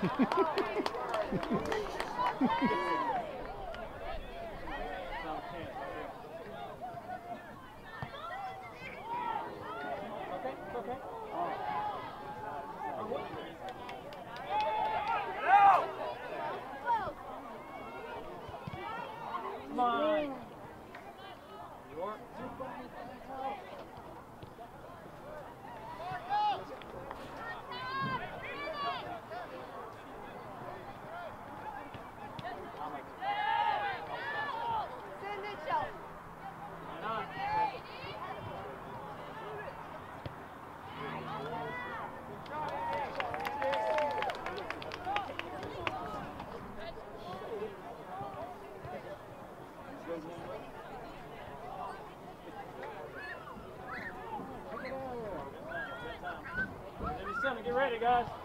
Come guys.